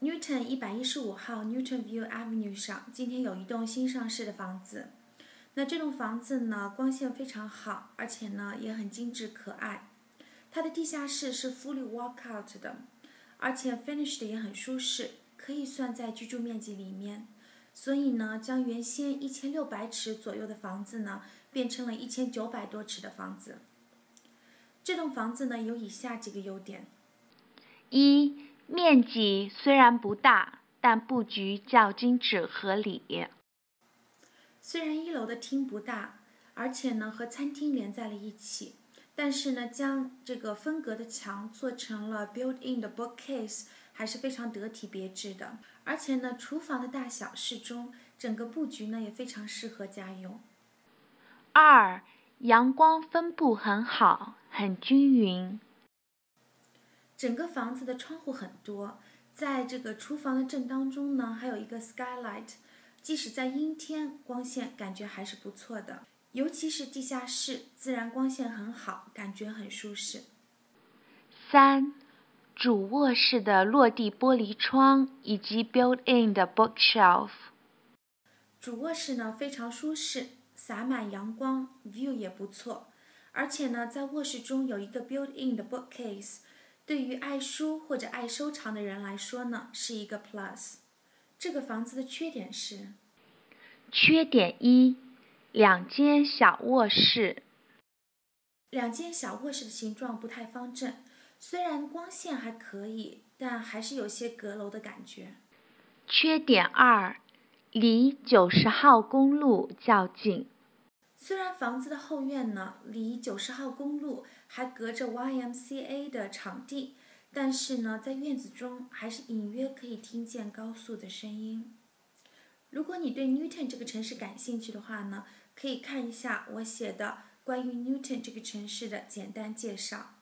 Newton 一百一十五号 Newton View Avenue 上，今天有一栋新上市的房子。那这栋房子呢，光线非常好，而且呢也很精致可爱。它的地下室是 fully walkout 的，而且 finished 也很舒适，可以算在居住面积里面。所以呢，将原先一千六百尺左右的房子呢，变成了一千九百多尺的房子。这栋房子呢，有以下几个优点：一、面积虽然不大，但布局较精致合理。虽然一楼的厅不大，而且呢和餐厅连在了一起，但是呢将这个分隔的墙做成了 built-in 的 bookcase，还是非常得体别致的。而且呢厨房的大小适中，整个布局呢也非常适合家用。二、阳光分布很好，很均匀。整个房子的窗户很多，在这个厨房的正当中呢还有一个 skylight。即使在阴天，光线感觉还是不错的。尤其是地下室，自然光线很好，感觉很舒适。三，主卧室的落地玻璃窗以及 built-in 的 bookshelf。主卧室呢非常舒适，洒满阳光，view 也不错。而且呢，在卧室中有一个 built-in 的 bookcase，对于爱书或者爱收藏的人来说呢，是一个 plus。这个房子的缺点是：缺点一，两间小卧室。两间小卧室的形状不太方正，虽然光线还可以，但还是有些阁楼的感觉。缺点二，离九十号公路较近。虽然房子的后院呢离九十号公路还隔着 YMCA 的场地。但是呢，在院子中还是隐约可以听见高速的声音。如果你对 Newton 这个城市感兴趣的话呢，可以看一下我写的关于 Newton 这个城市的简单介绍。